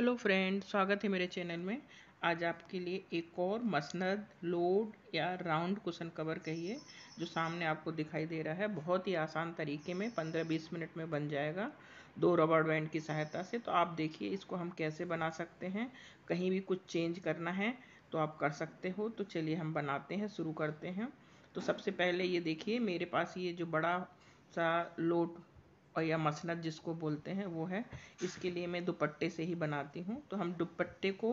Hello friend स्वागत है मेरे चैनल में। आज आपके लिए एक और मसनद, लोड या राउंड कुशन कवर कहिए, जो सामने आपको दिखाई दे रहा है। बहुत ही आसान तरीके में 15-20 मिनट में बन जाएगा दो रबड़ बैंड की सहायता से। तो आप देखिए, इसको हम कैसे बना सकते हैं। कहीं भी कुछ चेंज करना है तो आप कर सकते हो। तो चलिए हम बनाते हैं, शुरू करते हैं। तो सबसे पहले ये देखिए, मेरे पास ये जो बड़ा सा लोड और या मसनद जिसको बोलते हैं, वो है, इसके लिए मैं दुपट्टे से ही बनाती हूँ तो हम दुपट्टे को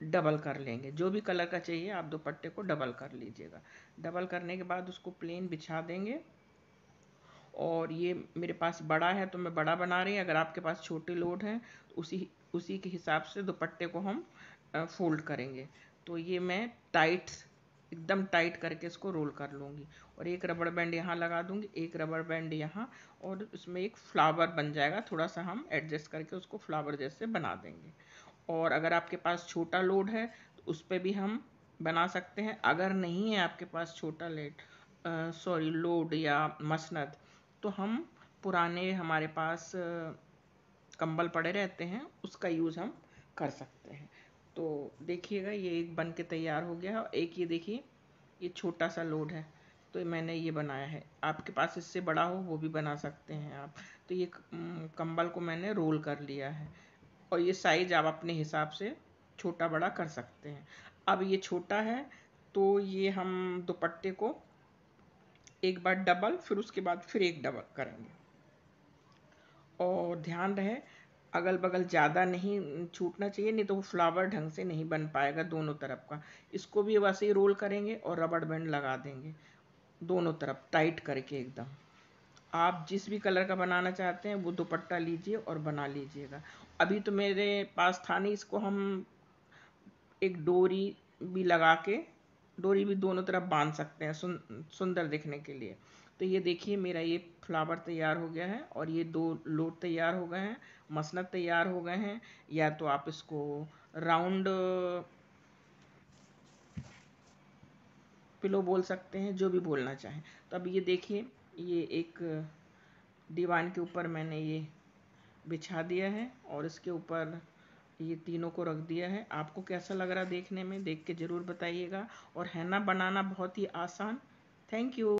डबल कर लेंगे। जो भी कलर का चाहिए, आप दुपट्टे को डबल कर लीजिएगा। डबल करने के बाद उसको प्लेन बिछा देंगे। और ये मेरे पास बड़ा है तो मैं बड़ा बना रही अगर आपके पास छोटे लोड हैं तो उसी उसी के हिसाब से दुपट्टे को हम फोल्ड करेंगे। तो ये मैं टाइट एकदम टाइट करके इसको रोल कर लूँगी। और एक रबड़ बैंड यहाँ लगा दूँगी, एक रबड़ बैंड यहाँ, और उसमें एक फ्लावर बन जाएगा। थोड़ा सा हम एडजस्ट करके उसको फ्लावर जैसे बना देंगे। और अगर आपके पास छोटा लोड है तो उस पर भी हम बना सकते हैं। अगर नहीं है आपके पास छोटा लेट सॉरी, लोड या मसनत तो हम पुराने हमारे पास कंबल पड़े रहते हैं, उसका यूज़ हम कर सकते हैं। तो देखिएगा, ये एक बन के तैयार हो गया है। एक ये देखिए, ये छोटा सा लोड है तो मैंने ये बनाया है। आपके पास इससे बड़ा हो, वो भी बना सकते हैं आप। तो ये कंबल को मैंने रोल कर लिया है। और ये साइज़ आप अपने हिसाब से छोटा बड़ा कर सकते हैं। अब ये छोटा है तो ये हम दुपट्टे को एक बार डबल, फिर उसके बाद फिर एक डबल करेंगे। और ध्यान रहे अगल बगल ज़्यादा नहीं छूटना चाहिए, नहीं तो वो फ्लावर ढंग से नहीं बन पाएगा दोनों तरफ़ का। इसको भी वैसे ही रोल करेंगे और रबड़ बैंड लगा देंगे, दोनों तरफ़ टाइट करके एकदम। आप जिस भी कलर का बनाना चाहते हैं, वो दुपट्टा लीजिए और बना लीजिएगा। अभी तो मेरे पास था नहीं, इसको हम एक डोरी भी लगा के डोरी भी दोनों तरफ़ बाँध सकते हैं सुन, सुंदर दिखने के लिए। तो ये देखिए मेरा ये फ्लावर तैयार हो गया है और ये दो लोट तैयार हो गए हैं मसनत तैयार हो गए हैं। या तो आप इसको राउंड पिलो बोल सकते हैं जो भी बोलना चाहें। तो अब ये देखिए ये एक दीवान के ऊपर मैंने ये बिछा दिया है और इसके ऊपर ये तीनों को रख दिया है। आपको कैसा लग रहा देखने में, देख के ज़रूर बताइएगा। और है ना, बनाना बहुत ही आसान। Thank you